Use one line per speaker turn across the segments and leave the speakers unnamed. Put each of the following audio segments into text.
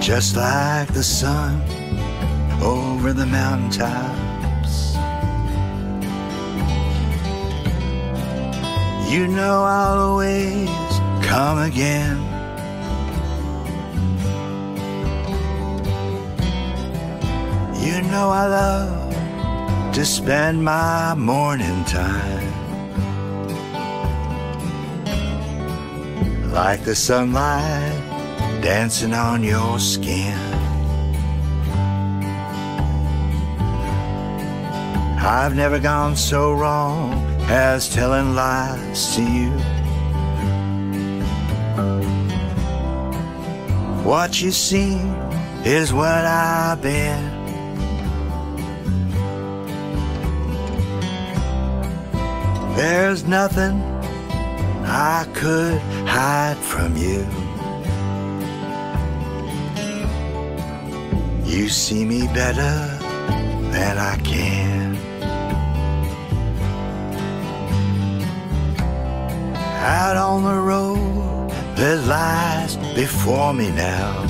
just like the sun over the mountaintops. You know I'll always come again. You know I love to spend my morning time like the sunlight dancing on your skin. I've never gone so wrong as telling lies to you. What you see is what I've been. There's nothing I could hide from you. You see me better than I can. Out on the road that lies before me now.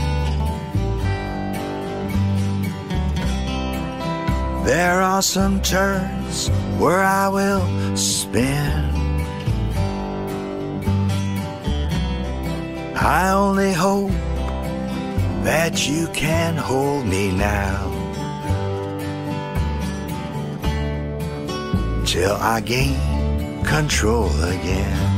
There are some turns where I will spin. I only hope that you can hold me now till I gain control again.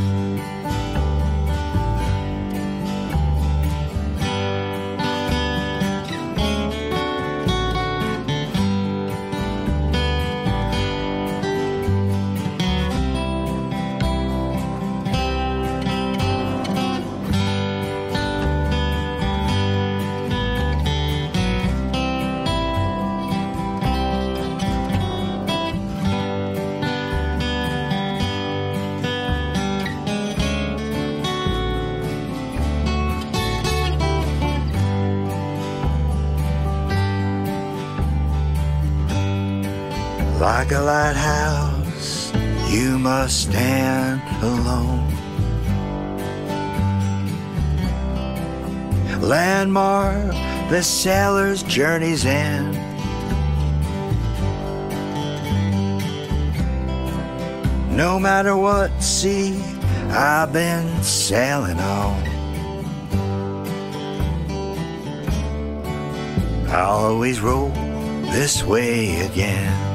Like a lighthouse, you must stand alone. Landmark the sailor's journey's end. No matter what sea I've been sailing on, I'll always roll this way again.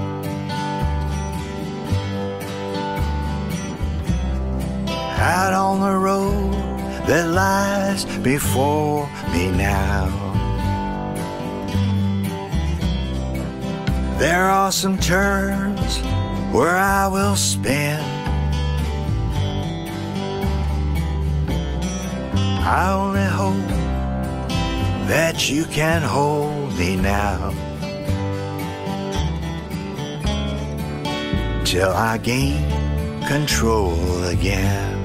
Out on the road that lies before me now. There are some turns where I will spin. I only hope that you can hold me now. Till I gain control again.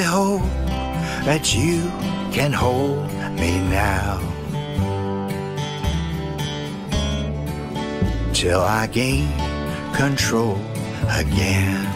Only hope that you can hold me now. Till I gain control again.